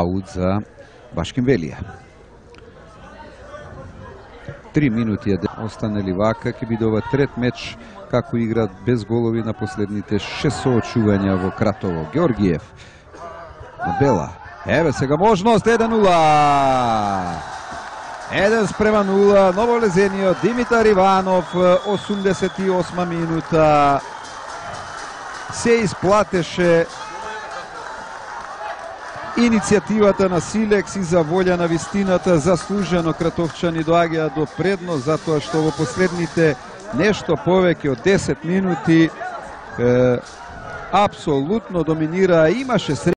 аут за Башкин Велија. Три минути е останали вака, ќе биде ова трет меч како играат без голови на последните шест соочувања во Кратово. Георгиев на Бела. Еве сега можност 1-0. 1 спрема 0, ново лезение Димитар Иванов, 88 минута. Се исплатеше иницијативата на Силекс и за волја на вистината заслужено кратовчани доаѓаат до предност затоа што во последните нешто повеќе од 10 минути е, апсолутно доминира, имаше